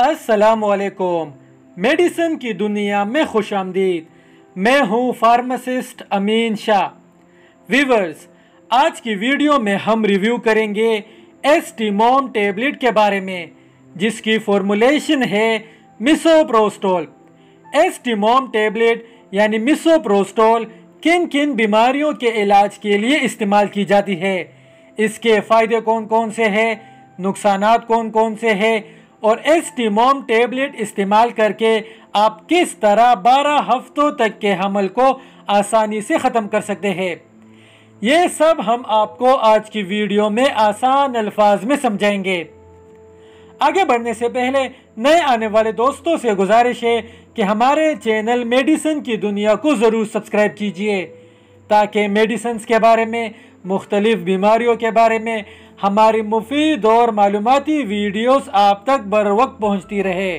असलकुम मेडिसन की दुनिया में खुश आमदीद। मैं हूँ फार्मासिस्ट अमीन शाह। वीवर्स आज की वीडियो में हम रिव्यू करेंगे एस्टीमोम टेबलेट के बारे में, जिसकी फॉर्मुलेशन है मिसोप्रोस्टोल। एस्टीमोम टेबलेट, यानी मिसोप्रोस्टोल किन किन बीमारियों के इलाज के लिए इस्तेमाल की जाती है? इसके फ़ायदे कौन कौन से हैं? नुकसानात कौन कौन से हैं? और एस टीमोम टेबलेट इस्तेमाल करके आप किस तरह 12 हफ्तों तक के हमल को आसानी से ख़त्म कर सकते हैं। ये सब हम आपको आज की वीडियो में आसान अल्फाज में समझाएँगे। आगे बढ़ने से पहले नए आने वाले दोस्तों से गुजारिश है कि हमारे चैनल मेडिसिन की दुनिया को ज़रूर सब्सक्राइब कीजिए, ताकि मेडिसिन के बारे में मुख्तलिफ़ बीमारियों के बारे में हमारी मुफीद और मालूमती वीडियोस आप तक बर वक्त पहुँचती रहे।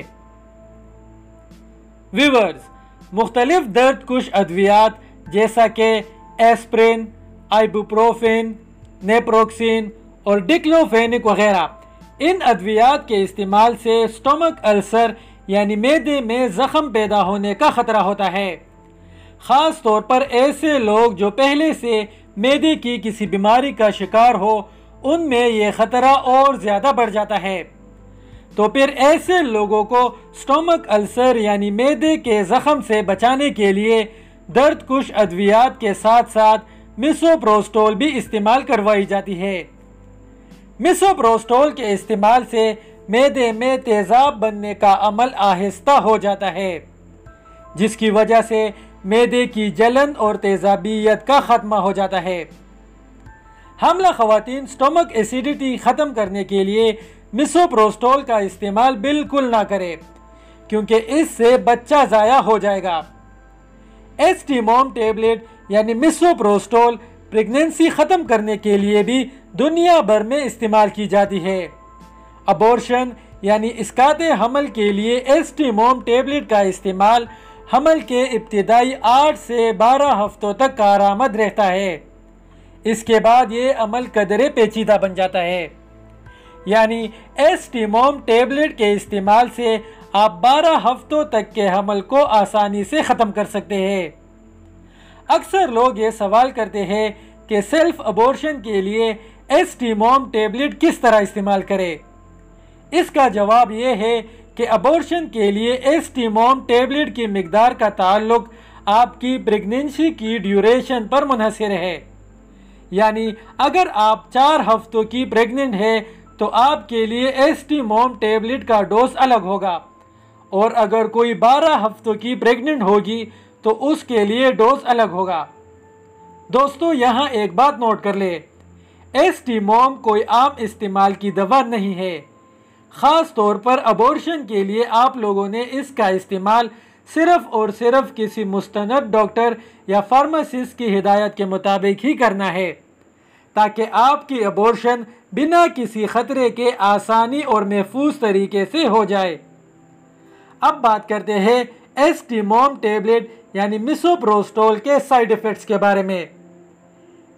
विवर्स मुख्तलिफ़ दर्द कुश अद्वियात जैसा कि एस्प्रिन, आइबुप्रोफिन, नेप्रोक्सिन और डिक्लोफेनिक वगैरह, इन अद्वियात के इस्तेमाल से स्टमक अल्सर यानी मैदे में ज़ख़म पैदा होने का ख़तरा होता है। ख़ास तौर पर ऐसे लोग जो पहले से मैदे की किसी बीमारी का शिकार हो, उनमें यह ख़तरा और ज़्यादा बढ़ जाता है। तो फिर ऐसे लोगों को स्टोमक अल्सर यानी मैदे के ज़ख़म से बचाने के लिए दर्द कुश अद्वियात के साथ साथ मिसोप्रोस्टोल भी इस्तेमाल करवाई जाती है। मिसोप्रोस्टोल के इस्तेमाल से मैदे में तेज़ाब बनने का अमल आहिस्ता हो जाता है, जिसकी वजह से मैदे की जलन और तेज़ाबियत का ख़त्मा हो जाता है। हमला खातन स्टमक एसिडिटी ख़त्म करने के लिए मिसोप्रोस्टोल का इस्तेमाल बिल्कुल ना करें, क्योंकि इससे बच्चा ज़ाया हो जाएगा। एस्टीमोम टेबलेट यानी मिसोप्रोस्टोल प्रेगनेंसी ख़त्म करने के लिए भी दुनिया भर में इस्तेमाल की जाती है। अबॉर्शन यानी इसकात हमल के लिए एस्टीमोम टेबलेट का इस्तेमाल हमल के इब्तदाई आठ से बारह हफ्तों तक कारामद रहता है। इसके बाद ये अमल कदरे पेचीदा बन जाता है। यानी एस्टीमोम टेबलेट के इस्तेमाल से आप 12 हफ्तों तक के हमल को आसानी से ख़त्म कर सकते हैं। अक्सर लोग ये सवाल करते हैं कि सेल्फ अबॉर्शन के लिए एस्टीमोम टेबलेट किस तरह इस्तेमाल करें? इसका जवाब ये है कि अबॉर्शन के लिए एस्टीमोम टेबलेट की मकदार का ताल्लुक आपकी प्रेगनेंसी की ड्यूरेशन पर मुनहसर है। यानी अगर आप चार हफ्तों की प्रेग्नेंट है तो आपके लिए एस टी मोम टेबलेट का डोज अलग होगा। और अगर कोई बारह हफ्तों की प्रेग्नेंट होगी तो उसके लिए डोज अलग होगा। दोस्तों, यहाँ एक बात नोट कर ले। एस टी मोम कोई आम इस्तेमाल की दवा नहीं है। ख़ास तौर पर अबॉर्शन के लिए आप लोगों ने इसका इस्तेमाल सिर्फ़ और सिर्फ़ किसी मुस्तंद डॉक्टर या फार्मासिस्ट की हिदायत के मुताबिक ही करना है, ताकि आपकी अबॉर्शन बिना किसी ख़तरे के आसानी और महफूज तरीके से हो जाए। अब बात करते हैं एस्टीमोम टेबलेट यानी मिसोप्रोस्टोल के साइड इफ़ेक्ट्स के बारे में।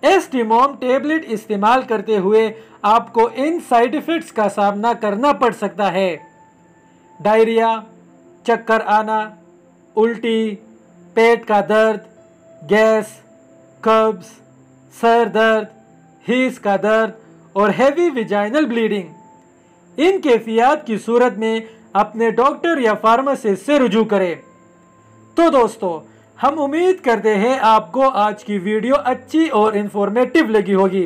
एस्टीमोम टेबलेट इस्तेमाल करते हुए आपको इन साइड इफ़ेक्ट्स का सामना करना पड़ सकता है। डायरिया चक्कर आना, उल्टी, पेट का दर्द, गैस कब्ज सर दर्द हीस का दर्द और हैवी विजाइनल ब्लीडिंग इन कैफियत की सूरत में अपने डॉक्टर या फार्मासिस्ट से रुजू करें। तो दोस्तों हम उम्मीद करते हैं आपको आज की वीडियो अच्छी और इन्फॉर्मेटिव लगी होगी।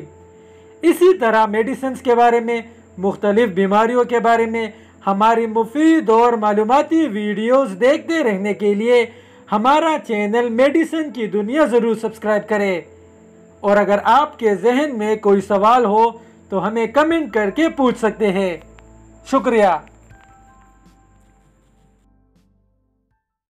इसी तरह मेडिसिन के बारे में, मुख्तलिफ़ बीमारियों के बारे में, हमारी मुफीद और मालूमती वीडियोस देखते रहने के लिए हमारा चैनल मेडिसिन की दुनिया ज़रूर सब्सक्राइब करें। और अगर आपके जहन में कोई सवाल हो तो हमें कमेंट करके पूछ सकते हैं। शुक्रिया।